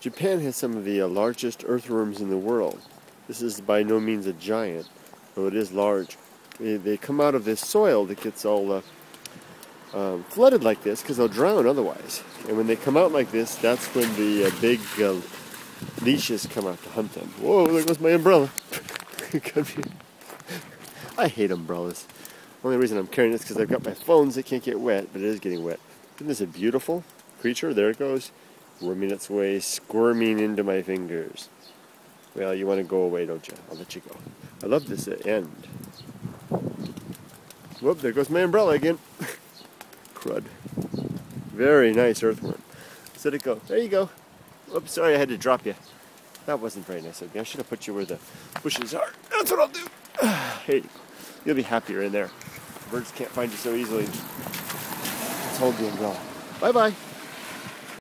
Japan has some of the uh, largest earthworms in the world. This is by no means a giant, though it is large. They, come out of this soil that gets all uh, um, flooded like this because they'll drown otherwise. And when they come out like this, that's when the uh, big uh, leashes come out to hunt them. Whoa, there goes my umbrella. I hate umbrellas. Only reason I'm carrying this because I've got my phones that can't get wet, but it is getting wet. Isn't this a beautiful creature? There it goes, worming its way, squirming into my fingers. Well, you want to go away, don't you? I'll let you go. I love this end. Whoop, there goes my umbrella again. Crud. Very nice earthworm. Let it go. There you go. Oops, sorry I had to drop you. That wasn't very nice of me. I should have put you where the bushes are. That's what I'll do. hey. You'll be happier in there. Birds can't find you so easily. Let's hold the umbrella. Bye bye.